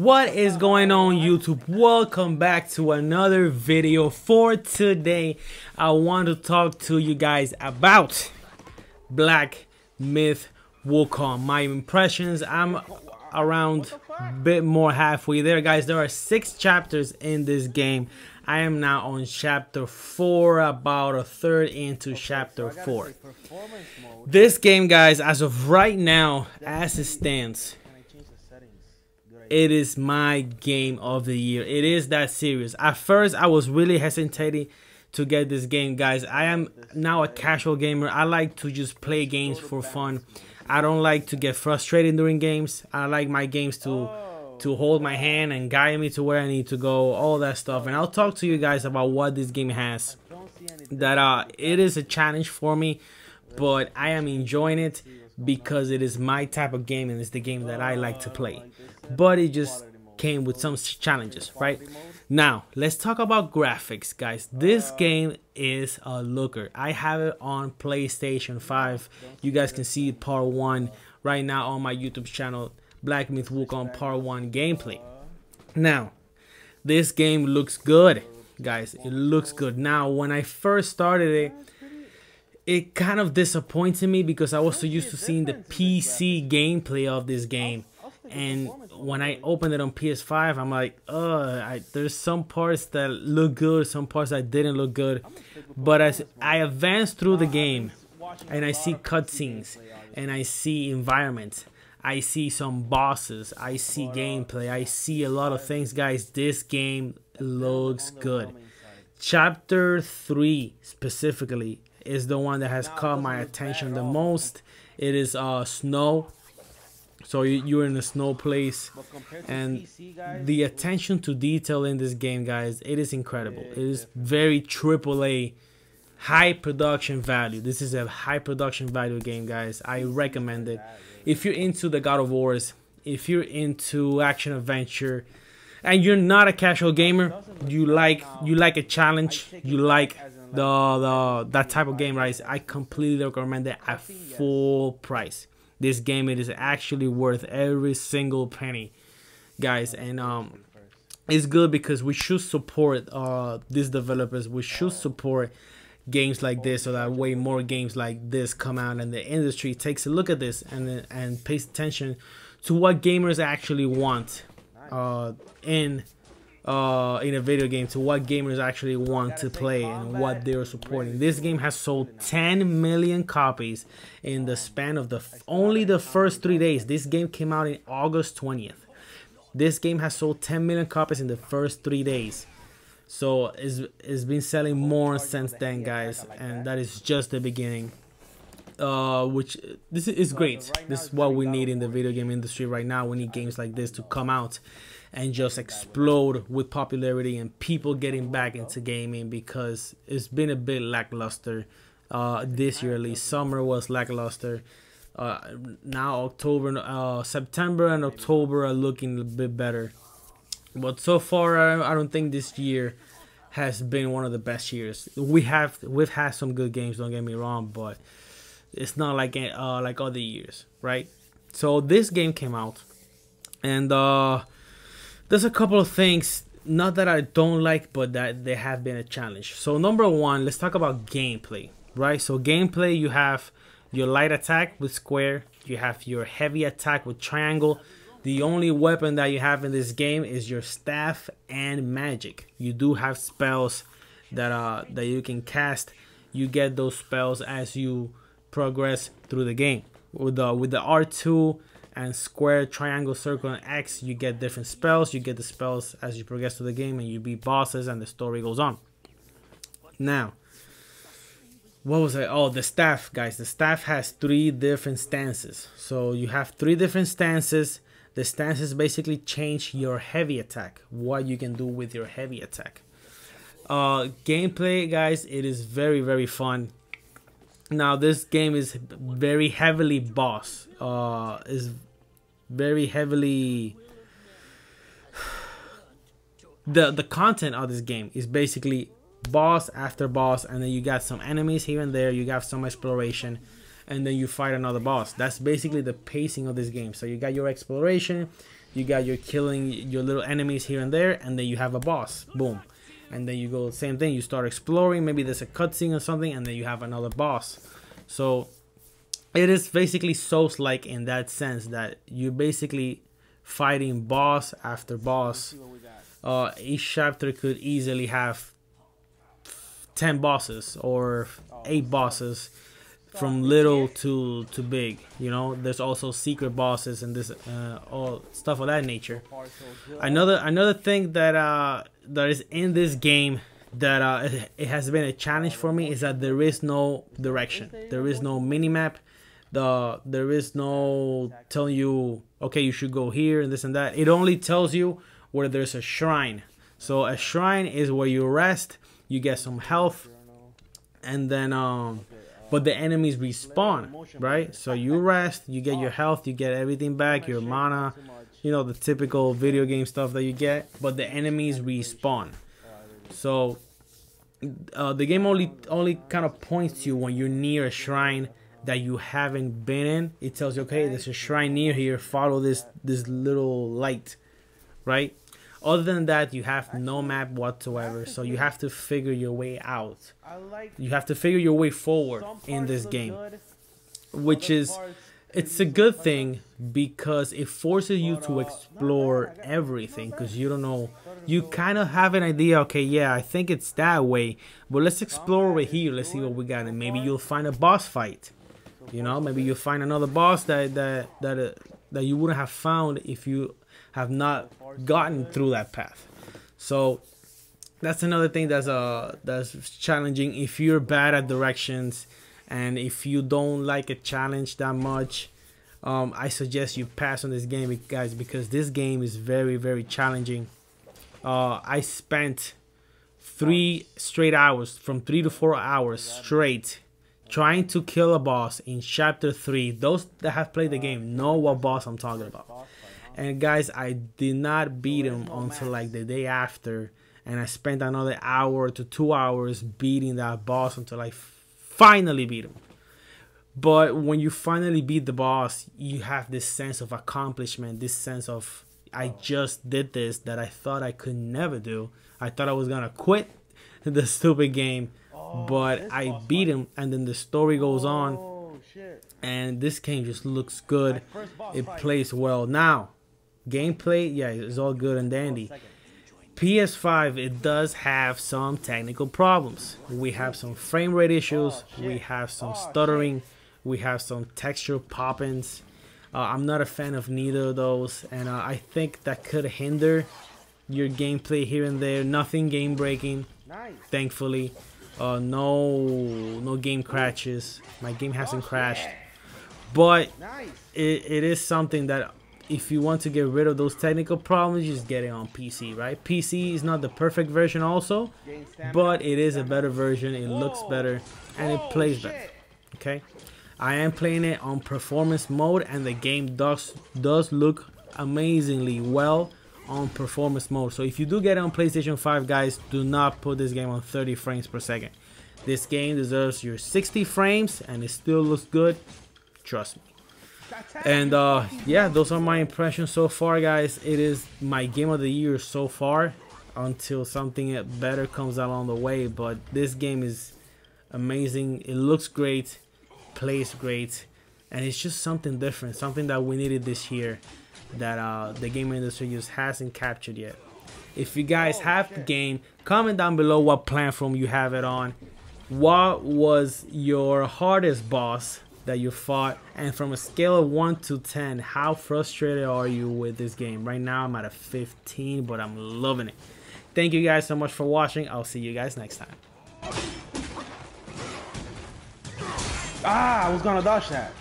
What is going on YouTube? Welcome back to another video. For today, I want to talk to you guys about Black Myth Wukong. My impressions, I'm around a bit more halfway there guys. There are six chapters in this game. I am now on chapter 4, about a third into chapter 4. This game guys, as of right now, as it stands, it is my game of the year. It is that serious. At first, I was really hesitating to get this game, guys. I am now a casual gamer. I like to just play games for fun. I don't like to get frustrated during games. I like my games to to hold my hand and guide me to where I need to go, all that stuff. And I'll talk to you guys about what this game has. That uh, it is a challenge for me, but I am enjoying it because it is my type of game and it's the game that I like to play. But it just came with some challenges, right? Now, let's talk about graphics, guys. This game is a looker. I have it on PlayStation 5. You guys can see part 1 right now on my YouTube channel, Black Myth Wukong part 1 gameplay. Now, this game looks good, guys. It looks good. Now, when I first started it, it kind of disappointed me because I was so used to seeing the PC gameplay of this game. And when I opened it on PS5, I'm like, oh, I, there's some parts that look good, some parts that didn't look good. But as I advance through the game and I see cutscenes and I see environments, I see some bosses, I see gameplay, I see a lot of things, guys. This game looks good. Chapter 3 specifically is the one that has caught my attention the most. It is uh snow. So you're in a snow place, and the attention to detail in this game, guys, it is incredible. It is very AAA, high production value. This is a high production value game, guys. I recommend it. If you're into the God of Wars, if you're into action adventure, and you're not a casual gamer, you like you like a challenge, you like the the that type of game, right? I completely recommend it at full price. This game it is actually worth every single penny, guys, and um, it's good because we should support uh these developers. We should support games like this so that way more games like this come out and the industry takes a look at this and and pays attention to what gamers actually want uh in uh, in a video game to what gamers actually want to play and what they're supporting. This game has sold 10 million copies in the span of the only the first three days. This game came out in August 20th. This game has sold 10 million copies in the first three days. So it's, it's been selling more since then, guys, and that is just the beginning. Uh, which this is great. This is what we need in the video game industry right now. We need games like this to come out and just explode with popularity and people getting back into gaming because it's been a bit lackluster uh, this year at least. Summer was lackluster. Uh, now October, uh, September and October are looking a bit better. But so far, I don't think this year has been one of the best years. We have we've had some good games. Don't get me wrong, but it's not like uh, like other years, right? So this game came out, and uh, there's a couple of things not that I don't like, but that they have been a challenge. So number one, let's talk about gameplay, right? So gameplay, you have your light attack with square, you have your heavy attack with triangle. The only weapon that you have in this game is your staff and magic. You do have spells that uh that you can cast. You get those spells as you progress through the game. With the with the R2 and square, triangle, circle, and X, you get different spells. You get the spells as you progress through the game and you beat bosses and the story goes on. Now, what was it? Oh, the staff, guys. The staff has three different stances. So you have three different stances. The stances basically change your heavy attack, what you can do with your heavy attack. Uh, gameplay, guys, it is very, very fun. Now, this game is very heavily boss. Uh, is very heavily the the content of this game is basically boss after boss and then you got some enemies here and there you got some exploration and then you fight another boss that's basically the pacing of this game so you got your exploration You got your killing your little enemies here and there, and then you have a boss. Boom. And then you go same thing. You start exploring. Maybe there's a cutscene or something, and then you have another boss. So it is basically Souls-like in that sense that you're basically fighting boss after boss. Uh, each chapter could easily have 10 bosses or 8 bosses from little to to big you know there's also secret bosses and this uh, all stuff of that nature another another thing that uh that is in this game that uh it has been a challenge for me is that there is no direction. There is no mini map the there is no telling you okay you should go here and this and that. It only tells you where there's a shrine. So a shrine is where you rest you get some health and then um but the enemies respawn, right? So you rest, you get your health, you get everything back, your mana, you know, the typical video game stuff that you get, but the enemies respawn. So uh, the game only only kind of points you when you're near a shrine that you haven't been in. It tells you, okay, there's a shrine near here. Follow this this little light, right? Other than that, you have no map whatsoever, so you have to figure your way out. You have to figure your way forward in this game, which is it's a good thing because it forces you to explore everything because you don't know. you kind of have an idea okay yeah i think it's that way but let's explore over here let's see what we got and maybe you'll find a boss fight. You know maybe you'll find another boss that that that uh, that you wouldn't have found if you have not gotten through that path. So that's another thing that's uh that's challenging. If you're bad at directions and if you don't like a challenge that much um, I suggest you pass on this game guys because this game is very very challenging. Uh, I spent three straight hours from three to four hours straight trying to kill a boss in chapter 3 those that have played the game know what boss I'm talking about and guys, I did not beat him until like the day after. And I spent another hour to two hours beating that boss until I finally beat him. But when you finally beat the boss, you have this sense of accomplishment, this sense of I just did this that I thought I could never do. I thought I was gonna quit the stupid game, but I beat him, and then the story goes on, oh, and this game just looks good. It plays well. Now, Gameplay, yeah, it's all good and dandy. PS5, it does have some technical problems. We have some frame rate issues. We have some stuttering. We have some texture pop-ins. Uh, I'm not a fan of neither of those, and uh, I think that could hinder your gameplay here and there. Nothing game breaking, thankfully. Uh, no, no game crashes. My game hasn't crashed, but it, it is something that if you want to get rid of those technical problems, just get it on PC, right? PC is not the perfect version also, but it is a better version. It looks better and it plays better. Okay, I am playing it on performance mode, and the game does does look amazingly well on performance mode. So if you do get it on PlayStation 5, guys, do not put this game on 30 frames per second. This game deserves your 60 frames, and it still looks good. Trust me. And uh, yeah, those are my impressions so far, guys. It is my game of the year so far until something better comes along the way. But this game is amazing. It looks great, plays great, and it's just something different, something that we needed this year that uh, the game industry just hasn't captured yet. If you guys oh, have the game, comment down below what platform you have it on. What was your hardest boss that you fought and from a scale of 1 to 10 how frustrated are you with this game? Right now i'm at a 15 but i'm loving it. Thank you guys so much for watching. I'll see you guys next time. Ah i was gonna dodge that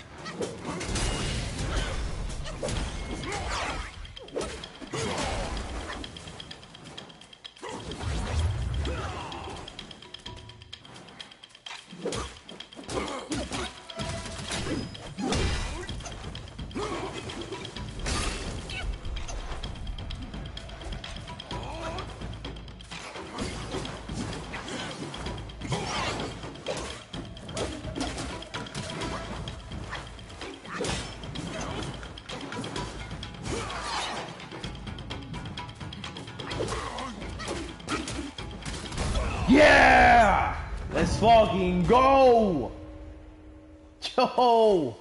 Yeah! Let's fucking go! Yo!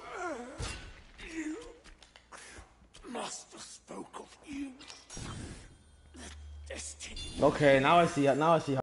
Master spoke of you. The destiny. Okay, now I see. Now I see.